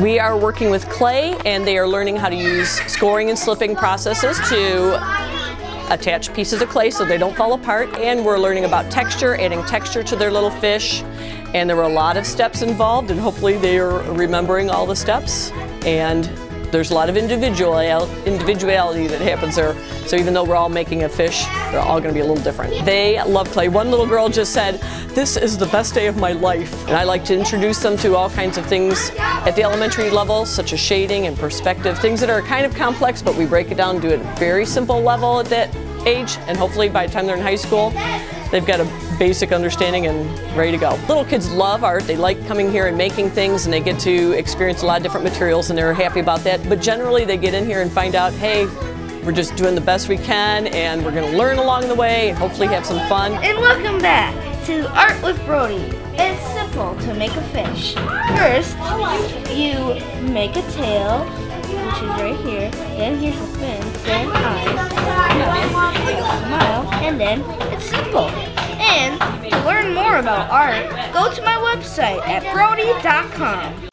We are working with clay and they are learning how to use scoring and slipping processes to attach pieces of clay so they don't fall apart. And we're learning about texture, adding texture to their little fish. And there were a lot of steps involved and hopefully they are remembering all the steps. And there's a lot of individual, individuality that happens there. So even though we're all making a fish, they're all going to be a little different. They love clay. One little girl just said, this is the best day of my life. And I like to introduce them to all kinds of things at the elementary level, such as shading and perspective, things that are kind of complex, but we break it down, do it at a very simple level at that age, and hopefully by the time they're in high school, they've got a basic understanding and ready to go. Little kids love art. They like coming here and making things and they get to experience a lot of different materials and they're happy about that. But generally they get in here and find out, hey, we're just doing the best we can and we're going to learn along the way and hopefully have some fun. And welcome back to Art with Brody. It's simple to make a fish. First, you make a tail, which is right here. Then here's the fin, then eyes, smile, and then it's simple. And to learn more about art, go to my website at brody.com.